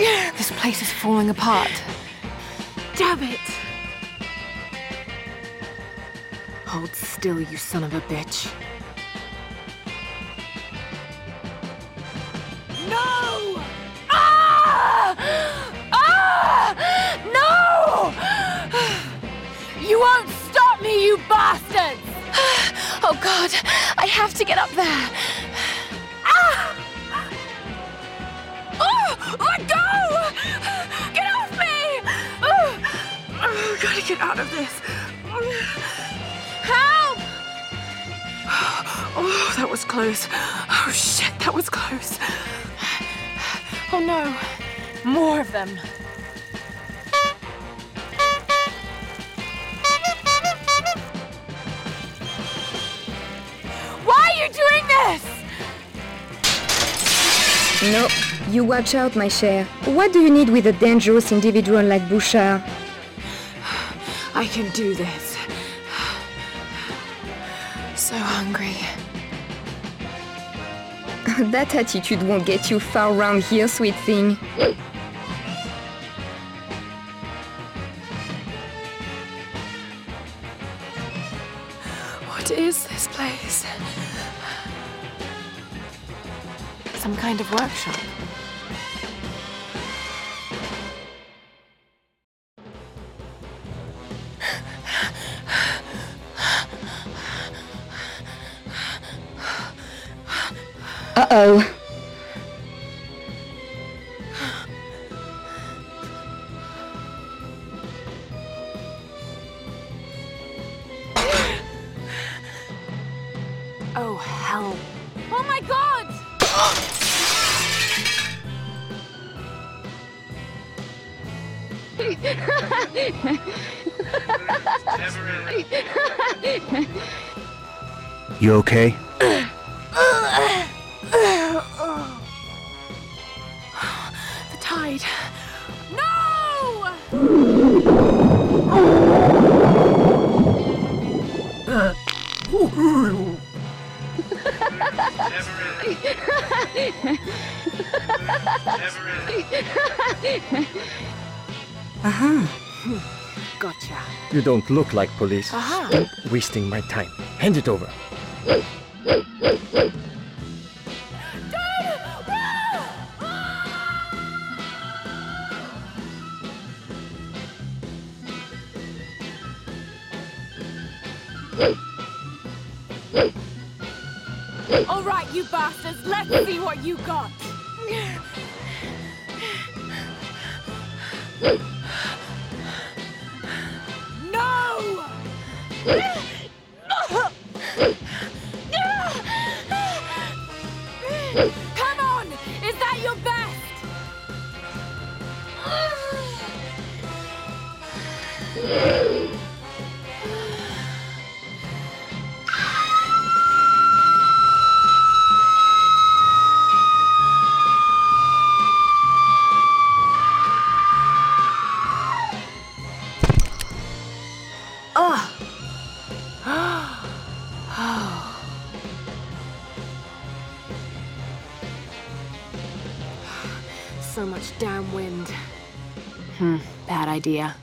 falling apart. Damn it! Hold still, you son of a bitch. No! Ah! Ah! No! You won't stop me, you bastards! Oh god, I have to get up there. Ah! Oh, let go! Get off me! Oh, gotta get out of this. help! Oh, that was close. Oh shit, that was close. Oh no, more of them. Why are you doing this? No, you watch out, my cher. What do you need with a dangerous individual like Bouchard? I can do this. So hungry. that attitude won't get you far around here, sweet thing. What is this place? Some kind of workshop. Uh-oh. Oh, hell. Oh my god! You okay? The tide. No! Uh-huh. Gotcha. You don't look like police. Aha! Wasting my time. Hand it over. All right, you bastards, let's see what you got. Ah! So much damn wind. Hmm, bad idea.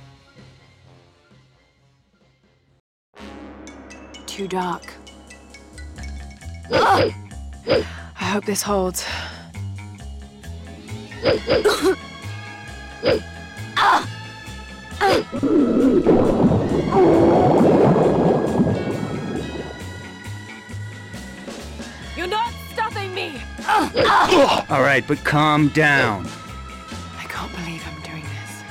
Too dark. I hope this holds. You're All right, but calm down. I can't believe I'm doing this.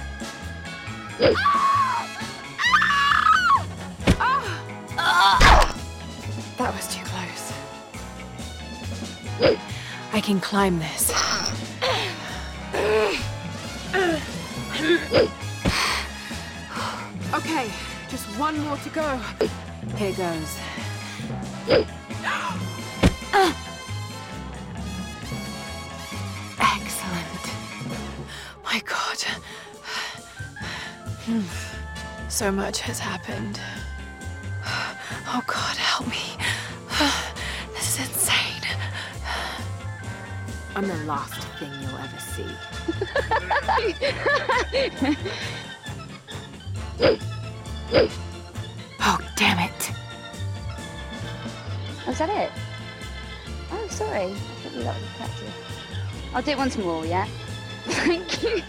That was too close. I can climb this. Okay, just one more to go. Here goes. My God. Hmm. So much has happened. Oh God, help me. This is insane. I'm the last thing you'll ever see. oh, damn it. Was that it? Oh, sorry. I thought that was practice. I'll do it once more, yeah? Thank you.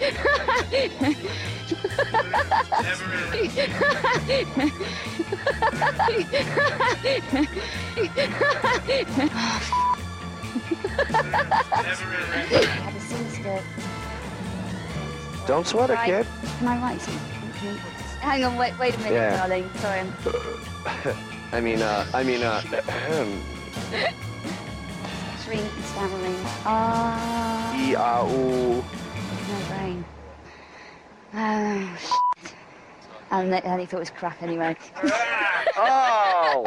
I had a sinister. Don't sweat it, kid. Can I write something? Can you- Hang on, wait, wait a minute, Yeah. darling. Sorry, I'm I mean, uh, I mean, uh, shrinking, stammering. Ah, E, A, U. no brain. Oh, shit. And he thought it was crap anyway. Oh!